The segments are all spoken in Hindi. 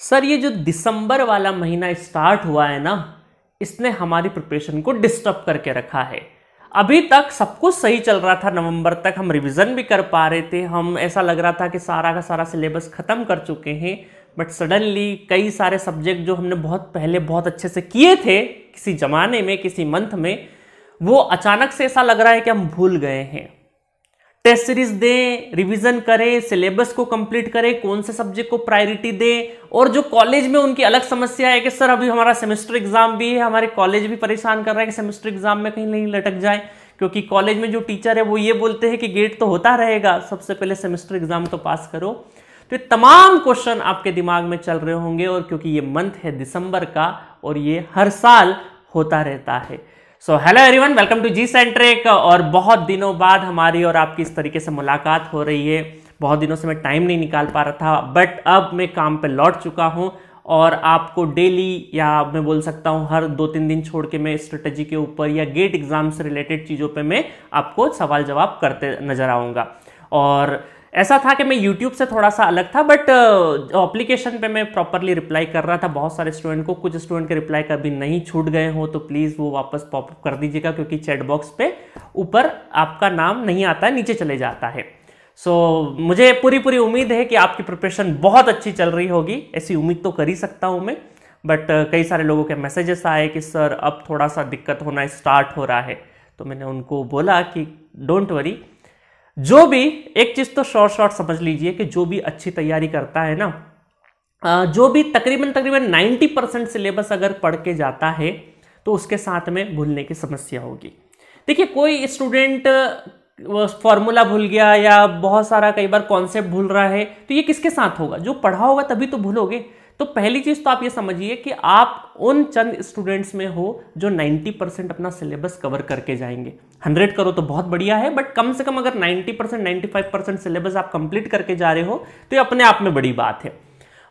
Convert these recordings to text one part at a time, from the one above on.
सर, ये जो दिसंबर वाला महीना स्टार्ट हुआ है ना, इसने हमारी प्रिपरेशन को डिस्टर्ब करके रखा है। अभी तक सब कुछ सही चल रहा था, नवंबर तक हम रिवीजन भी कर पा रहे थे। हम, ऐसा लग रहा था कि सारा का सारा सिलेबस ख़त्म कर चुके हैं बट सडनली कई सारे सब्जेक्ट जो हमने बहुत पहले बहुत अच्छे से किए थे, किसी ज़माने में, किसी मंथ में, वो अचानक से ऐसा लग रहा है कि हम भूल गए हैं। टेस्ट सीरीज़ दें रिवीजन करें सिलेबस को कंप्लीट करें, कौन से सब्जेक्ट को प्रायोरिटी दें, और जो कॉलेज में उनकी अलग समस्या है कि, सर, अभी हमारा सेमेस्टर एग्ज़ाम भी है, हमारे कॉलेज भी परेशान कर रहा है कि सेमेस्टर एग्ज़ाम में कहीं नहीं लटक जाए। क्योंकि कॉलेज में जो टीचर है, वो ये बोलते हैं कि गेट तो होता रहेगा, सबसे पहले सेमेस्टर एग्ज़ाम तो पास करो। तो ये तमाम क्वेश्चन आपके दिमाग में चल रहे होंगे, और क्योंकि ये मंथ है दिसंबर का, और ये हर साल होता रहता है। So hello everyone welcome to G centric और बहुत दिनों बाद हमारी और आपकी इस तरीके से मुलाकात हो रही है। बहुत दिनों से मैं टाइम नहीं निकाल पा रहा था बट अब मैं काम पे लौट चुका हूँ और आपको डेली या मैं बोल सकता हूँ, हर दो तीन दिन छोड़ के मैं स्ट्रेटेजी के ऊपर या गेट एग्ज़ाम से रिलेटेड चीज़ों पे मैं आपको सवाल जवाब करते नज़र आऊँगा। और ऐसा था कि मैं YouTube से थोड़ा सा अलग था बट अप्लीकेशन uh, पे मैं प्रॉपरली रिप्लाई कर रहा था। बहुत सारे स्टूडेंट को कुछ स्टूडेंट के रिप्लाई कभी नहीं छूट गए हो तो प्लीज़ वो वापस पॉपअप कर दीजिएगा क्योंकि चैट बॉक्स पे ऊपर आपका नाम नहीं आता है नीचे चले जाता है। सो so, मुझे पूरी पूरी उम्मीद है कि आपकी प्रिपरेशन बहुत अच्छी चल रही होगी। ऐसी उम्मीद तो कर ही सकता हूँ मैं बट uh, कई सारे लोगों के मैसेजेस आए कि सर अब थोड़ा सा दिक्कत होना स्टार्ट हो रहा है। तो मैंने उनको बोला कि डोंट वरी जो भी, एक चीज़ तो शॉर्ट शॉर्ट समझ लीजिए कि जो भी अच्छी तैयारी करता है ना जो भी तकरीबन तकरीबन 90 परसेंट सिलेबस अगर पढ़ के जाता है तो उसके साथ में भूलने की समस्या होगी। देखिए, कोई स्टूडेंट फॉर्मूला भूल गया या बहुत सारा कई बार कॉन्सेप्ट भूल रहा है तो ये किसके साथ होगा? जो पढ़ा होगा तभी तो भूलोगे। तो पहली चीज़ तो आप ये समझिए कि आप उन चंद स्टूडेंट्स में हो जो 90 परसेंट अपना सिलेबस कवर करके जाएँगे। 100 करो तो बहुत बढ़िया है बट कम से कम अगर 90 परसेंट नाइन्टी परसेंट सिलेबस आप कंप्लीट करके जा रहे हो तो ये अपने आप में बड़ी बात है।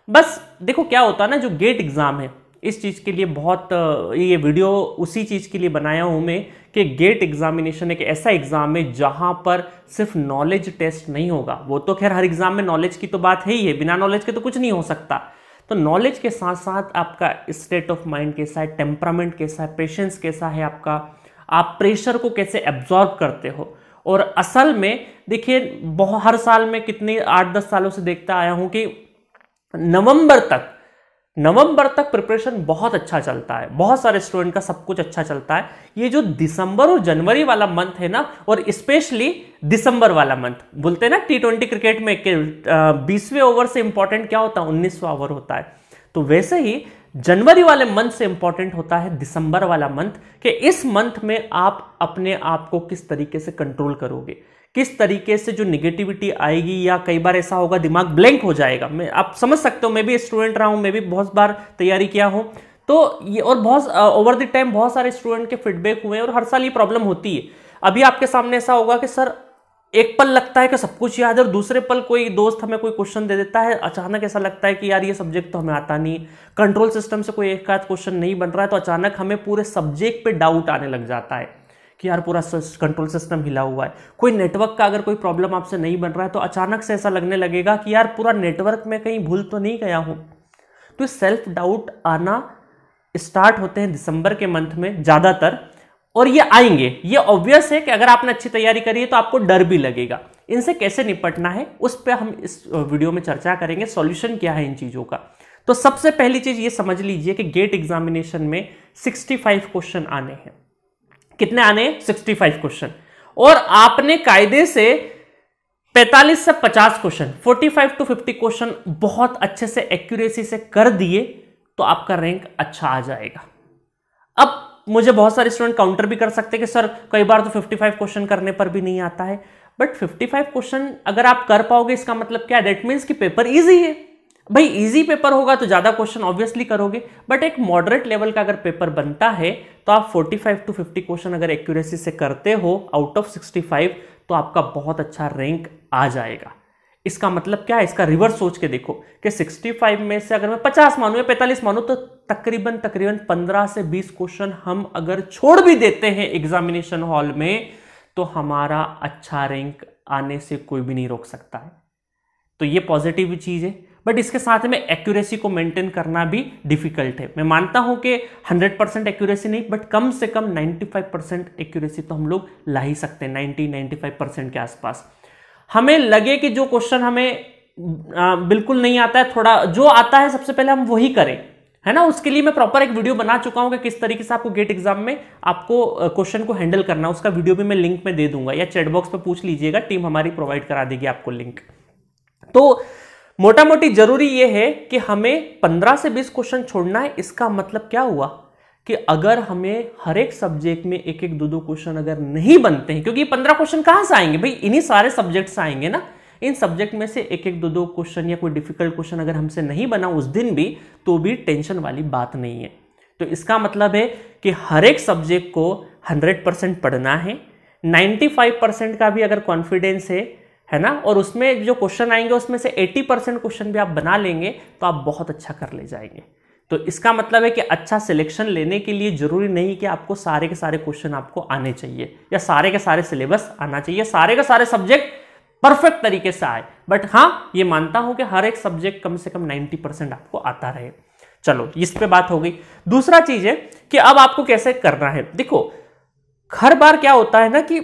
बस देखो क्या होता है ना, जो गेट एग्ज़ाम है, इस चीज़ के लिए बहुत, ये वीडियो उसी चीज़ के लिए बनाया हूँ मैं कि गेट एग्जामिनेशन एक ऐसा एग्ज़ाम है जहाँ पर सिर्फ़ नॉलेज टेस्ट नहीं होगा। वो तो खैर हर एग्ज़ाम में नॉलेज की तो बात है ही है, बिना नॉलेज के तो कुछ नहीं हो सकता। तो नॉलेज के साथ साथ आपका स्टेट ऑफ़ माइंड कैसा है टेम्परामेंट कैसा है पेशेंस कैसा है आपका। आप प्रेशर को कैसे एब्जॉर्ब करते हो? और असल में, देखिए बहुत हर साल में कितने आठ दस सालों से देखता आया हूँ कि नवंबर तक नवंबर तक प्रिपरेशन बहुत अच्छा चलता है। बहुत सारे स्टूडेंट का सब कुछ अच्छा चलता है। ये जो दिसंबर और जनवरी वाला मंथ है ना, और स्पेशली दिसंबर वाला मंथ, बोलते हैं ना टी ट्वेंटी क्रिकेट में बीसवें ओवर से इंपॉर्टेंट क्या होता है? उन्नीसवा ओवर होता है। तो वैसे ही जनवरी वाले मंथ से इंपॉर्टेंट होता है दिसंबर वाला मंथ, कि इस मंथ में आप अपने आप को किस तरीके से कंट्रोल करोगे। किस तरीके से जो निगेटिविटी आएगी या कई बार ऐसा होगा, दिमाग ब्लैंक हो जाएगा। मैं, आप समझ सकते हो, मैं भी स्टूडेंट रहा हूँ, मैं भी बहुत बार तैयारी किया हूँ। तो ये, और बहुत ओवर द टाइम बहुत सारे स्टूडेंट के फीडबैक हुए और हर साल ये प्रॉब्लम होती है। अभी आपके सामने ऐसा होगा कि, सर, एक पल लगता है कि सब कुछ याद है और दूसरे पल कोई दोस्त हमें कोई क्वेश्चन दे देता है। अचानक ऐसा लगता है कि, यार, ये सब्जेक्ट तो हमें आता नहीं। कंट्रोल सिस्टम से कोई एक आध क्वेश्चन नहीं बन रहा है। तो अचानक हमें पूरे सब्जेक्ट पे डाउट आने लग जाता है। कि यार पूरा कंट्रोल सिस्टम हिला हुआ है। कोई नेटवर्क का अगर कोई प्रॉब्लम आपसे नहीं बन रहा है तो अचानक से ऐसा लगने लगेगा कि यार पूरा नेटवर्क में कहीं भूल तो नहीं गया हूँ। तो सेल्फ डाउट आना स्टार्ट होते हैं दिसंबर के मंथ में ज़्यादातर, और ये आएँगे। ये ऑब्वियस है कि अगर आपने अच्छी तैयारी करी है तो आपको डर भी लगेगा। इनसे कैसे निपटना है, उस पर हम इस वीडियो में चर्चा करेंगे सॉल्यूशन क्या है इन चीज़ों का। तो सबसे पहली चीज़ ये समझ लीजिए कि गेट एग्जामिनेशन में 65 क्वेश्चन आने हैं। कितने आने 65 क्वेश्चन। और आपने कायदे से 45 से 50 क्वेश्चन 45 टू 50 क्वेश्चन बहुत अच्छे से एक्यूरेसी से कर दिए तो आपका रैंक अच्छा आ जाएगा। अब मुझे बहुत सारे स्टूडेंट काउंटर भी कर सकते हैं कि, सर, कई बार तो 55 क्वेश्चन करने पर भी नहीं आता है। बट 55 क्वेश्चन अगर आप कर पाओगे, इसका मतलब क्या दैट मीन्स कि पेपर इजी है। भाई इजी पेपर होगा तो ज़्यादा क्वेश्चन ऑब्वियसली करोगे बट एक मॉडरेट लेवल का अगर पेपर बनता है तो आप 45 टू 50 क्वेश्चन अगर एक्यूरेसी से करते हो आउट ऑफ़ 65 तो आपका बहुत अच्छा रैंक आ जाएगा। इसका मतलब क्या है? इसका रिवर्स सोच के देखो कि 65 में से अगर मैं 50 मानू या 45 मानू तो तकरीबन तकरीबन 15 से 20 क्वेश्चन हम अगर छोड़ भी देते हैं एग्जामिनेशन हॉल में तो हमारा अच्छा रैंक आने से कोई भी नहीं रोक सकता है। तो ये पॉजिटिव चीज़ है। बट इसके साथ में एक्यूरेसी को मेंटेन करना भी डिफ़िकल्ट है। मैं मानता हूँ कि 100 परसेंट एक्यूरेसी नहीं बट कम से कम 95 परसेंट एक्यूरेसी तो हम लोग ला ही सकते हैं 90 95 परसेंट के आसपास। हमें लगे कि जो क्वेश्चन हमें आ, बिल्कुल नहीं आता है थोड़ा जो आता है सबसे पहले हम वही करें। है ना? उसके लिए मैं प्रॉपर एक वीडियो बना चुका हूँ कि किस तरीके से आपको गेट एग्ज़ाम में आपको क्वेश्चन को हैंडल करना उसका वीडियो भी मैं लिंक में दे दूँगा या चैट बॉक्स पे पूछ लीजिएगा टीम हमारी प्रोवाइड करा देगी आपको लिंक तो मोटा मोटी ज़रूरी यह है कि हमें 15 से 20 क्वेश्चन छोड़ना है, इसका मतलब क्या हुआ? कि अगर हमें हर एक सब्जेक्ट में एक एक दो दो क्वेश्चन अगर नहीं बनते हैं, क्योंकि ये पंद्रह क्वेश्चन कहाँ से आएँगे? भाई, इन्हीं सारे सब्जेक्ट से आएँगे ना। इन सब्जेक्ट में से एक एक दो दो क्वेश्चन या कोई डिफ़िकल्ट क्वेश्चन अगर हमसे नहीं बना उस दिन भी तो भी टेंशन वाली बात नहीं है। तो इसका मतलब है कि हर एक सब्जेक्ट को 100 परसेंट पढ़ना है। 95 परसेंट का भी अगर कॉन्फिडेंस है है ना? और उसमें जो क्वेश्चन आएँगे, उसमें से 80 परसेंट क्वेश्चन भी आप बना लेंगे तो आप बहुत अच्छा कर ले जाएँगे। तो इसका मतलब है कि अच्छा सिलेक्शन लेने के लिए ज़रूरी नहीं कि आपको सारे के सारे क्वेश्चन आपको आने चाहिए, या सारे के सारे सिलेबस आना चाहिए सारे के सारे सब्जेक्ट परफेक्ट तरीके से आए। बट हाँ ये मानता हूँ कि हर एक सब्जेक्ट कम से कम 90 परसेंट आपको आता रहे। चलो, इस पे बात हो गई। दूसरा चीज़ है कि अब आपको कैसे करना है। देखो, हर बार क्या होता है ना कि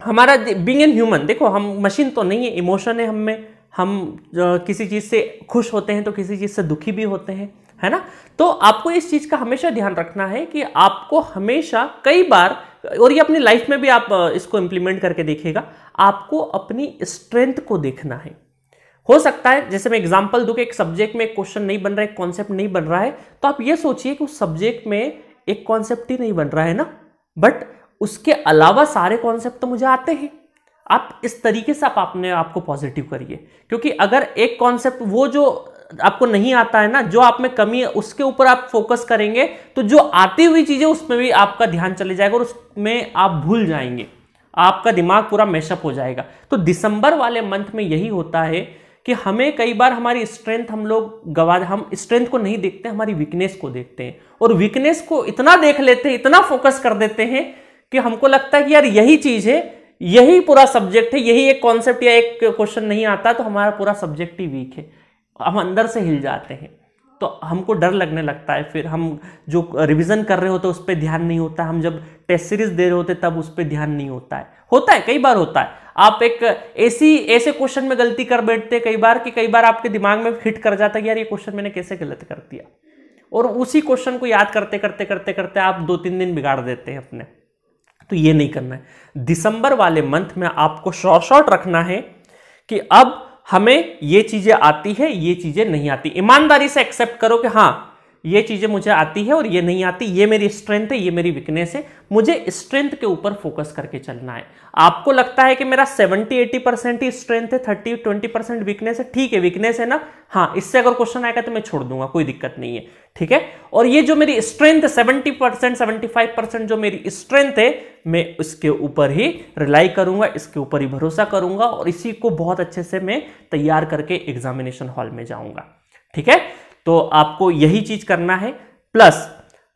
हमारा बींग एन ह्यूमन देखो, हम मशीन तो नहीं है इमोशन है हम में हम किसी चीज़ से खुश होते हैं तो किसी चीज़ से दुखी भी होते हैं, है ना? तो आपको इस चीज़ का हमेशा ध्यान रखना है कि आपको हमेशा कई बार, और ये अपनी लाइफ में भी आप इसको इम्प्लीमेंट करके देखिएगा, आपको अपनी स्ट्रेंथ को देखना है। हो सकता है, जैसे मैं एग्जांपल दूँ कि एक सब्जेक्ट में एक क्वेश्चन नहीं बन रहा है कॉन्सेप्ट नहीं बन रहा है तो आप ये सोचिए कि उस सब्जेक्ट में एक कॉन्सेप्ट ही नहीं बन रहा है ना? बट उसके अलावा सारे कॉन्सेप्ट तो मुझे आते हैं। आप इस तरीके से आप अपने आप को पॉजिटिव करिए। क्योंकि अगर एक कॉन्सेप्ट वो जो आपको नहीं आता है ना, जो आप में कमी है, उसके ऊपर आप फोकस करेंगे तो जो आती हुई चीज़ें उसमें भी आपका ध्यान चले जाएगा और उसमें आप भूल जाएँगे। आपका दिमाग पूरा मैशअप हो जाएगा। तो दिसंबर वाले मंथ में यही होता है कि हमें कई बार हमारी स्ट्रेंथ हम लोग गवा, हम स्ट्रेंथ को नहीं देखते, हमारी वीकनेस को देखते हैं। और वीकनेस को इतना देख लेते हैं, इतना फोकस कर देते हैं कि हमको लगता है कि यार यही चीज़ है, यही पूरा सब्जेक्ट है, यही एक कॉन्सेप्ट या एक क्वेश्चन नहीं आता तो हमारा पूरा सब्जेक्ट ही वीक है। हम अंदर से हिल जाते हैं। तो हमको डर लगने लगता है। फिर हम जो रिवीजन कर रहे होते उस पर ध्यान नहीं होता। हम जब टेस्ट सीरीज़ दे रहे होते तब उस पर ध्यान नहीं होता है। होता है, कई बार होता है। आप एक ऐसी, ऐसे क्वेश्चन में गलती कर बैठते कई बार कि कई बार आपके दिमाग में हिट कर जाता है कि यार ये क्वेश्चन मैंने कैसे गलत कर दिया। और उसी क्वेश्चन को याद करते करते करते करते आप दो तीन दिन बिगाड़ देते हैं अपने। तो ये नहीं करना है। दिसंबर वाले मंथ में आपको शॉर्ट शॉर्ट रखना है कि अब हमें ये चीज़ें आती है, ये चीज़ें नहीं आती। ईमानदारी से एक्सेप्ट करो कि हाँ ये चीज़ें मुझे आती है और ये नहीं आती, ये मेरी स्ट्रेंथ है, ये मेरी वीकनेस है। मुझे स्ट्रेंथ के ऊपर फोकस करके चलना है। आपको लगता है कि मेरा 70 80 परसेंट ही स्ट्रेंथ है 30 20 परसेंट वीकनेस है। ठीक है वीकनेस है ना? हाँ इससे अगर क्वेश्चन आएगा तो मैं छोड़ दूँगा, कोई दिक्कत नहीं है। ठीक है? और ये जो मेरी strength seventy percent seventy five percent जो मेरी स्ट्रेंथ है, मैं इसके ऊपर ही रिलाई करूँगा, इसके ऊपर ही भरोसा करूँगा और इसी को बहुत अच्छे से मैं तैयार करके एग्जामिनेशन हॉल में जाऊँगा। ठीक है? तो आपको यही चीज़ करना है। प्लस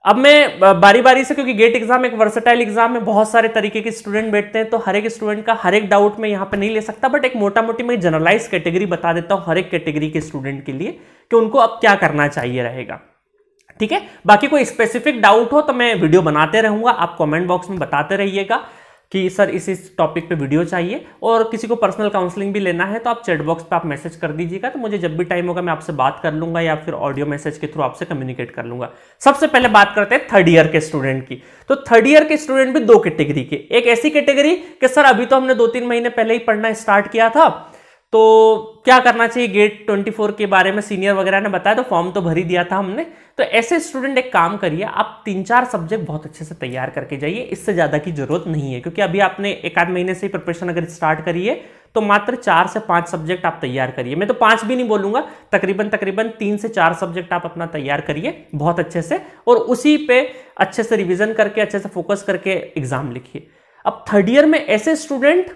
अब मैं बारी बारी से क्योंकि गेट एग्ज़ाम एक वर्सेटाइल एग्ज़ाम है, बहुत सारे तरीके के स्टूडेंट बैठते हैं तो हर एक स्टूडेंट का हर एक डाउट में यहाँ पे नहीं ले सकता बट एक मोटा मोटी मैं जनरलाइज कैटेगरी बता देता हूँ हर एक कैटेगरी के स्टूडेंट के लिए कि उनको अब क्या करना चाहिए रहेगा। ठीक है? बाकी कोई स्पेसिफिक डाउट हो तो मैं वीडियो बनाते रहूँगा, आप कमेंट बॉक्स में बताते रहिएगा। कि सर, इस इस टॉपिक पे वीडियो चाहिए और किसी को पर्सनल काउंसलिंग भी लेना है तो आप चैट बॉक्स पे आप मैसेज कर दीजिएगा तो मुझे जब भी टाइम होगा मैं आपसे बात कर लूँगा या फिर ऑडियो मैसेज के थ्रू आपसे कम्युनिकेट कर लूँगा। सबसे पहले बात करते हैं थर्ड ईयर के स्टूडेंट की। तो थर्ड ईयर के स्टूडेंट भी दो कैटेगरी के। एक ऐसी कैटेगरी कि सर, अभी तो हमने दो तीन महीने पहले ही पढ़ना स्टार्ट किया था तो क्या करना चाहिए? गेट 24 के बारे में सीनियर वगैरह ने बताया तो फॉर्म तो भर ही दिया था हमने। तो ऐसे स्टूडेंट एक काम करिए, आप तीन चार सब्जेक्ट बहुत अच्छे से तैयार करके जाइए, इससे ज़्यादा की ज़रूरत नहीं है, क्योंकि अभी आपने एक आध महीने से ही प्रिपरेशन अगर स्टार्ट करिए तो मात्र चार से पाँच सब्जेक्ट आप तैयार करिए। मैं तो पाँच भी नहीं बोलूँगा, तकरीबन तकरीबन तीन से चार सब्जेक्ट आप अपना तैयार करिए, बहुत अच्छे से, और उसी पे अच्छे से रिविजन करके, अच्छे से फोकस करके एग्ज़ाम लिखिए। अब थर्ड ईयर में ऐसे स्टूडेंट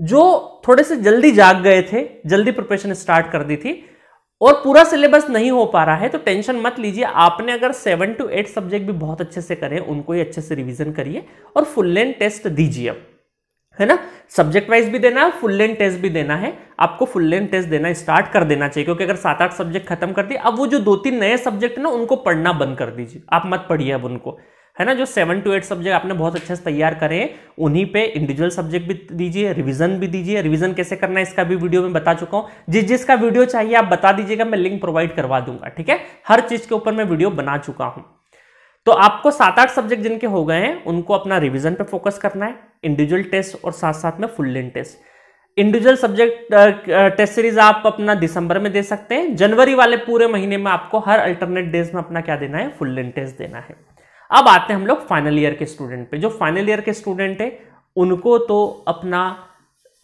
जो थोड़े से जल्दी जाग गए थे, जल्दी प्रिपरेशन स्टार्ट कर दी थी, और पूरा सिलेबस नहीं हो पा रहा है तो टेंशन मत लीजिए। आपने अगर सेवन टू एट सब्जेक्ट भी बहुत अच्छे से करें, उनको ही अच्छे से रिवीजन करिए और फुल लेंथ टेस्ट दीजिए अब, है ना? सब्जेक्ट वाइज भी देना है फुल लेंथ टेस्ट भी देना है। आपको फुल लेंथ टेस्ट देना स्टार्ट कर देना चाहिए, क्योंकि अगर सात आठ सब्जेक्ट खत्म कर दिए, अब वो जो दो तीन नए सब्जेक्ट ना, उनको पढ़ना बंद कर दीजिए। आप मत पढ़िए अब उनको। है ना, जो सेवन टू एट सब्जेक्ट आपने बहुत अच्छे से तैयार करें, उन्हीं पे इंडिविजुअल सब्जेक्ट भी दीजिए रिवीजन भी दीजिए। रिवीजन कैसे करना है, इसका भी वीडियो में बता चुका हूँ। जिस जिसका वीडियो चाहिए, आप बता दीजिएगा, मैं लिंक प्रोवाइड करवा दूँगा, ठीक है? हर चीज़ के ऊपर मैं वीडियो बना चुका हूँ। तो आपको सात आठ सब्जेक्ट जिनके हो गए हैं, उनको अपना रिविजन पे फोकस करना है इंडिविजुअल टेस्ट और साथ साथ में full length test individual subject test series आप अपना दिसंबर में दे सकते हैं। जनवरी वाले पूरे महीने में आपको हर अल्टरनेट डेज़ में अपना क्या देना है? फुल लेंथ टेस्ट देना है। अब आते हैं हम लोग फाइनल ईयर के स्टूडेंट पे। जो फाइनल ईयर के स्टूडेंट है, उनको तो अपना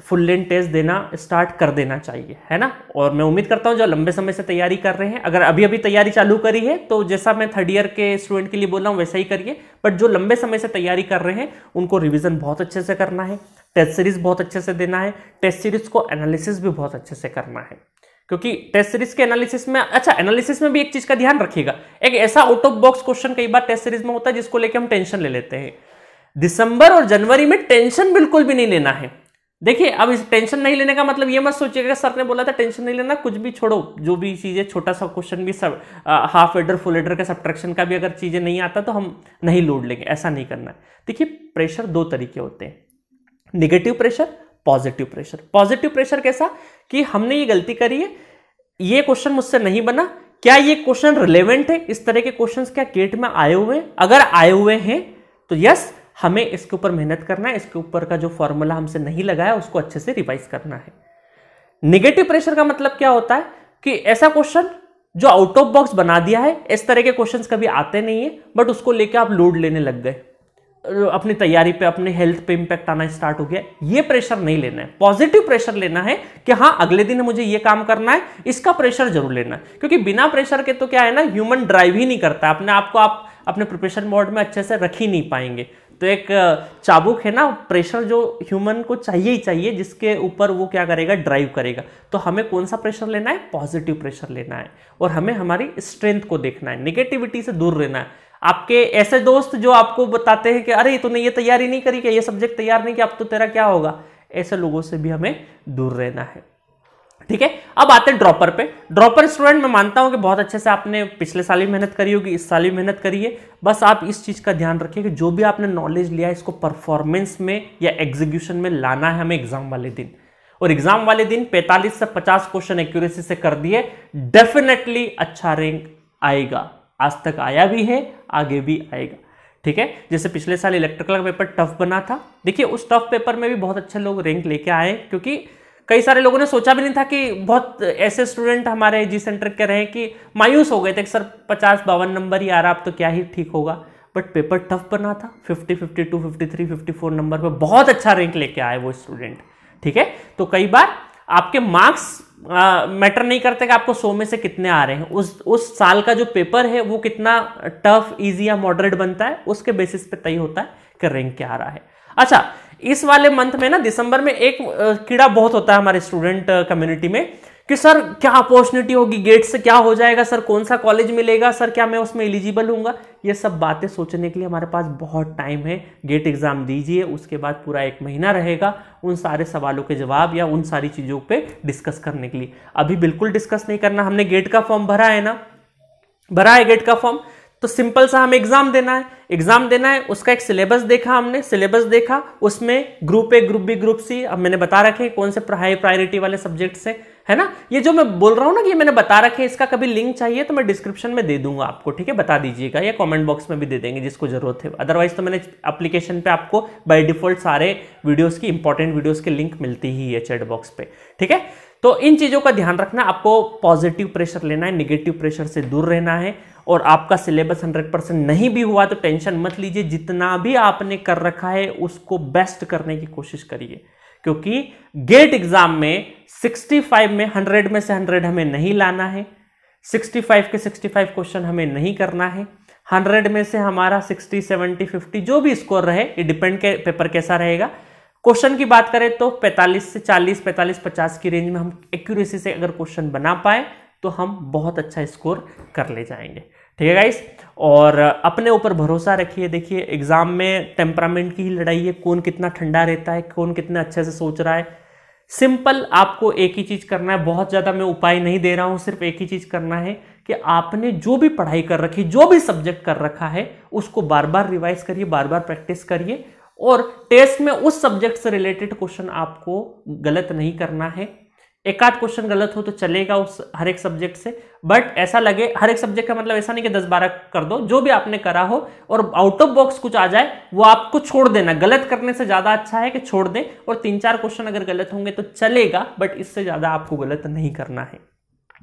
फुल लेंथ टेस्ट देना स्टार्ट कर देना चाहिए, है ना? और मैं उम्मीद करता हूँ, जो लंबे समय से तैयारी कर रहे हैं, अगर अभी अभी तैयारी चालू करी है तो जैसा मैं थर्ड ईयर के स्टूडेंट के लिए बोल रहा हूँ, वैसा ही करिए। बट जो लंबे समय से तैयारी कर रहे हैं, उनको रिविजन बहुत अच्छे से करना है टेस्ट सीरीज़ बहुत अच्छे से देना है टेस्ट सीरीज़ को एनालिसिस भी बहुत अच्छे से करना है। क्योंकि टेस्ट सीरीज़ के एनालिसिस में अच्छा एनालिसिस में भी एक चीज़ का ध्यान रखिएगा। एक ऐसा आउट ऑफ़ बॉक्स क्वेश्चन कई बार टेस्ट सीरीज़ में होता है जिसको लेकर हम टेंशन ले लेते हैं। दिसंबर और जनवरी में टेंशन बिल्कुल भी नहीं लेना है। देखिए, अब इस टेंशन नहीं लेने का मतलब ये मत सोचिएगा, सर ने बोला था टेंशन नहीं लेना, कुछ भी छोड़ो, जो भी चीज़ें, छोटा सा क्वेश्चन भी सब हाफ़ एडर फुल एडर का सब्ट्रैक्शन का भी अगर चीज़ें नहीं आता तो हम नहीं लोड लेंगे, ऐसा नहीं करना देखिए प्रेशर दो तरीके होते हैं। Negative pressure positive pressure. Positive pressure कैसा कि हमने ये गलती करी है, ये क्वेश्चन मुझसे नहीं बना, क्या ये क्वेश्चन रिलेवेंट है, इस तरह के क्वेश्चन क्या गेट में आए हुए हैं? अगर आए हुए हैं तो यस हमें इसके ऊपर मेहनत करना है, इसके ऊपर का जो फॉर्मूला हमसे नहीं लगाया, उसको अच्छे से रिवाइज करना है। निगेटिव प्रेशर का मतलब क्या होता है कि ऐसा क्वेश्चन जो आउट ऑफ़ बॉक्स बना दिया है, इस तरह के क्वेश्चंस कभी आते नहीं है बट उसको लेके आप लोड लेने लग गए। अपनी तैयारी पे, अपने हेल्थ पे इंपैक्ट आना स्टार्ट हो गया। ये प्रेशर नहीं लेना है। पॉजिटिव प्रेशर लेना है कि हाँ अगले दिन मुझे ये काम करना है, इसका प्रेशर ज़रूर लेना है। क्योंकि बिना प्रेशर के तो क्या है ना ह्यूमन ड्राइव ही नहीं करता अपने आप को आप अपने प्रिपरेशन मोड में अच्छे से रख ही नहीं पाएँगे। तो एक चाबुक है ना प्रेशर जो ह्यूमन को चाहिए ही चाहिए, जिसके ऊपर वो क्या करेगा ड्राइव करेगा। तो हमें कौन सा प्रेशर लेना है? पॉजिटिव प्रेशर लेना है। और हमें हमारी स्ट्रेंथ को देखना है। निगेटिविटी से दूर रहना है। आपके ऐसे दोस्त जो आपको बताते हैं कि, अरे, तूने ये तैयारी नहीं करी क्या? ये सब्जेक्ट तैयार नहीं किया, अब तो तेरा क्या होगा? ऐसे लोगों से भी हमें दूर रहना है। ठीक है? अब आते हैं ड्रॉपर पे। ड्रॉपर स्टूडेंट मैं मानता हूँ कि बहुत अच्छे से आपने पिछले साल ही मेहनत करी होगी, इस साल ही मेहनत करी है। बस आप इस चीज़ का ध्यान रखिए कि जो भी आपने नॉलेज लिया है, इसको परफॉर्मेंस में या एग्जीक्यूशन में लाना है हमें एग्ज़ाम वाले दिन। और एग्ज़ाम वाले दिन 45 से 50 क्वेश्चन एक्यूरेसी से कर दिए डेफिनेटली अच्छा रैंक आएगा। आज तक आया भी है आगे भी आएगा। ठीक है? जैसे पिछले साल इलेक्ट्रिकल का पेपर टफ बना था। देखिए उस टफ पेपर में भी बहुत अच्छे लोग रैंक लेके आए क्योंकि कई सारे लोगों ने सोचा भी नहीं था कि बहुत ऐसे स्टूडेंट हमारे जी सेंटर के रहे कि मायूस हो गए थे सर पचास बावन नंबर ही आ रहा अब तो क्या ही ठीक होगा? बट पेपर टफ बना था। 50, 52, 53, 54 नंबर पे बहुत अच्छा रैंक लेके आए वो स्टूडेंट ठीक है? तो कई बार आपके मार्क्स मैटर नहीं करते कि आपको सौ में से कितने आ रहे हैं। उस उस साल का जो पेपर है, वो कितना टफ इजी या मॉडरेट बनता है, उसके बेसिस पे तय होता है कि रैंक क्या आ रहा है। अच्छा इस वाले मंथ में ना, दिसंबर में एक कीड़ा बहुत होता है हमारे स्टूडेंट कम्युनिटी में। कि सर, क्या अपॉर्चुनिटी होगी? गेट से क्या हो जाएगा? सर, कौन सा कॉलेज मिलेगा? सर, क्या मैं उसमें एलिजिबल हूँ ये सब बातें सोचने के लिए हमारे पास बहुत टाइम है। गेट एग्ज़ाम दीजिए, उसके बाद पूरा एक महीना रहेगा उन सारे सवालों के जवाब या उन सारी चीज़ों पे डिस्कस करने के लिए। अभी बिल्कुल डिस्कस नहीं करना। हमने गेट का फॉर्म भरा है ना? भरा है गेट का फॉर्म? तो सिंपल सा हमें एग्ज़ाम देना है। एग्ज़ाम देना है, उसका एक सिलेबस देखा हमने। सिलेबस देखा, उसमें group A, group B, group C, अब मैंने बता रखे कौन से हाई प्रायोरिटी वाले सब्जेक्ट्स से है ना? ये जो मैं बोल रहा हूँ ना कि मैंने बता रखे इसका कभी लिंक चाहिए तो मैं डिस्क्रिप्शन में दे दूँगा आपको, ठीक है? बता दीजिएगा या कमेंट बॉक्स में भी दे देंगे जिसको ज़रूरत है। अदरवाइज़ तो मैंने एप्लीकेशन पे आपको बाय डिफ़ॉल्ट सारे वीडियोस की इंपॉर्टेंट वीडियोस की लिंक मिलती ही है चैट बॉक्स पे, ठीक है? तो इन चीज़ों का ध्यान रखना, आपको पॉजिटिव प्रेशर लेना है निगेटिव प्रेशर से दूर रहना है और आपका सिलेबस 100 परसेंट नहीं भी हुआ तो टेंशन मत लीजिए, जितना भी आपने कर रखा है उसको बेस्ट करने की कोशिश करिए। क्योंकि गेट एग्ज़ाम में 65 में 100 में से 100 हमें नहीं लाना है। 65 के 65 क्वेश्चन हमें नहीं करना है। 100 में से हमारा 60 70 50 जो भी स्कोर रहे, ये डिपेंड के, पेपर कैसा रहेगा। क्वेश्चन की बात करें तो 45 से 40 45 50 की रेंज में हम एक्यूरेसी से अगर क्वेश्चन बना पाए तो हम बहुत अच्छा स्कोर कर ले जाएँगे। ठीक है गाइस और अपने ऊपर भरोसा रखिए। देखिए एग्ज़ाम में टेम्परामेंट की ही लड़ाई है। कौन कितना ठंडा रहता है, कौन कितना अच्छे से सोच रहा है। सिंपल आपको एक ही चीज़ करना है। बहुत ज़्यादा मैं उपाय नहीं दे रहा हूँ, सिर्फ़ एक ही चीज़ करना है कि आपने जो भी पढ़ाई कर रखी, जो भी सब्जेक्ट कर रखा है, उसको बार बार रिवाइज करिए बार बार प्रैक्टिस करिए। और टेस्ट में उस सब्जेक्ट से रिलेटेड क्वेश्चन आपको गलत नहीं करना है। एक आध क्वेश्चन गलत हो तो चलेगा उस हर एक सब्जेक्ट से। बट ऐसा लगे, हर एक सब्जेक्ट का मतलब ऐसा नहीं कि दस बारह कर दो, जो भी आपने करा हो, और आउट ऑफ़ बॉक्स कुछ आ जाए, वो आपको छोड़ देना। गलत करने से ज़्यादा अच्छा है कि छोड़ दें, और तीन चार क्वेश्चन अगर गलत होंगे तो चलेगा बट इससे ज़्यादा आपको गलत नहीं करना है।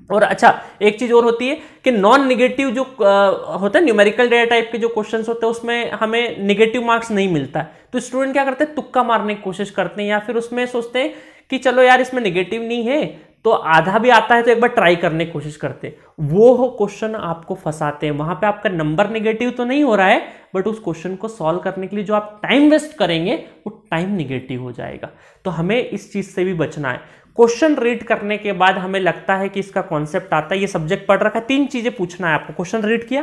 और अच्छा एक चीज़ और होती है कि नॉन निगेटिव जो होता है न्यूमेरिकल डेटा टाइप के जो क्वेश्चंस होते हैं, उसमें हमें निगेटिव मार्क्स नहीं मिलता। है तो स्टूडेंट क्या करते हैं? तुक्का मारने की कोशिश करते हैं, या फिर उसमें सोचते हैं कि चलो यार इसमें निगेटिव नहीं है तो आधा भी आता है तो एक बार ट्राई करने की कोशिश करते वो क्वेश्चन आपको फंसाते हैं। वहाँ पे आपका नंबर निगेटिव तो नहीं हो रहा है बट उस क्वेश्चन को सॉल्व करने के लिए जो आप टाइम वेस्ट करेंगे, वो टाइम निगेटिव हो जाएगा। तो हमें इस चीज़ से भी बचना है। क्वेश्चन रीड करने के बाद हमें लगता है कि इसका कॉन्सेप्ट आता है, ये सब्जेक्ट पढ़ रखा है। तीन चीज़ें पूछना है आपको। क्वेश्चन रीड किया,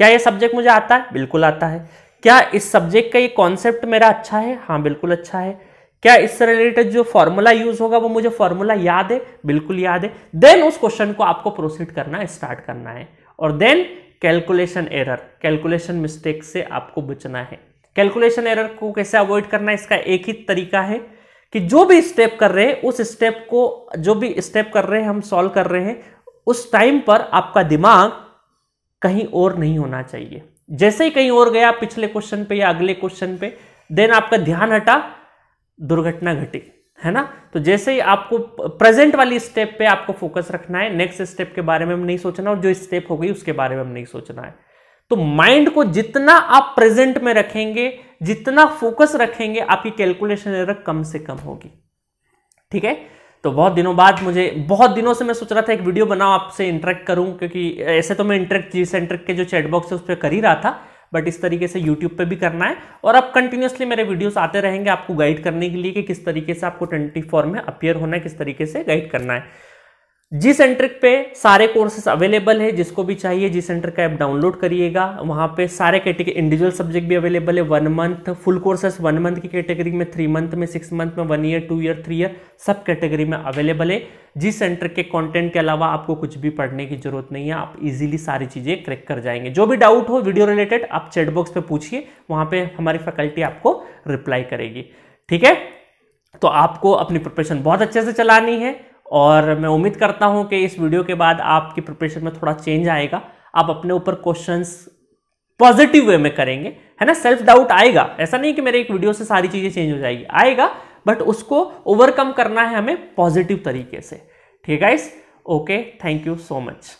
क्या ये सब्जेक्ट मुझे आता है? बिल्कुल आता है। क्या इस सब्जेक्ट का ये कॉन्सेप्ट मेरा अच्छा है? हाँ बिल्कुल अच्छा है। क्या इससे रिलेटेड जो फॉर्मूला यूज़ होगा वो मुझे फॉर्मूला याद है? बिल्कुल याद है। देन उस क्वेश्चन को आपको प्रोसीड करना स्टार्ट करना है। और then calculation error calculation mistake से आपको बचना है। कैलकुलेशन एरर को कैसे अवॉइड करना है? इसका एक ही तरीका है कि जो भी स्टेप कर रहे हैं, उस स्टेप को, जो भी स्टेप कर रहे हैं, हम सॉल्व कर रहे हैं, उस टाइम पर आपका दिमाग कहीं और नहीं होना चाहिए। जैसे ही कहीं और गया पिछले क्वेश्चन पे या अगले क्वेश्चन पे देन आपका ध्यान हटा दुर्घटना घटी, है ना? तो जैसे ही आपको प्रेजेंट वाली स्टेप पे आपको फोकस रखना है नेक्स्ट स्टेप के बारे में हम नहीं सोचना और जो स्टेप हो गई उसके बारे में हम नहीं सोचना है। तो माइंड को जितना आप प्रेजेंट में रखेंगे, जितना फोकस रखेंगे, आपकी कैलकुलेशन एरर कम से कम होगी। ठीक है? तो बहुत दिनों बाद मुझे, बहुत दिनों से मैं सोच रहा था एक वीडियो बनाओ आपसे इंटरेक्ट करूँ, क्योंकि ऐसे तो मैं इंटरेक्ट जी सेंटर के जो चैटबॉक्स है उस पर कर ही रहा था। बट इस तरीके से यूट्यूब पे भी करना है। और अब कंटिन्यूसली मेरे वीडियोस आते रहेंगे आपको गाइड करने के लिए कि किस तरीके से आपको ट्वेंटी में अपियर होना है, किस तरीके से गाइड करना है। जी सेंट्रिक पे सारे कोर्सेज अवेलेबल है, जिसको भी चाहिए जी सेंटर का ऐप डाउनलोड करिएगा। वहाँ पे सारे कैटेगरी इंडिविजुअल सब्जेक्ट भी अवेलेबल है। One month full courses one month की कैटेगरी में थ्री मंथ में सिक्स मंथ में one year two year three year सब कैटेगरी में अवेलेबल है। जी सेंटर के कंटेंट के अलावा आपको कुछ भी पढ़ने की ज़रूरत नहीं है। आप इजीली सारी चीज़ें क्रैक कर जाएँगे। जो भी डाउट हो वीडियो रिलेटेड आप चैट बॉक्स पे पूछिए, वहाँ पर हमारी फैकल्टी आपको रिप्लाई करेगी। ठीक है? तो आपको अपनी प्रिपरेशन बहुत अच्छे से चलानी है। और मैं उम्मीद करता हूँ कि इस वीडियो के बाद आपकी प्रिपरेशन में थोड़ा चेंज आएगा। आप अपने ऊपर क्वेश्चंस पॉजिटिव वे में करेंगे, है ना? सेल्फ डाउट आएगा। ऐसा नहीं कि मेरे एक वीडियो से सारी चीज़ें चेंज हो जाएगी। आएगा बट उसको ओवरकम करना है हमें पॉजिटिव तरीके से। ठीक है इस okay thank you so much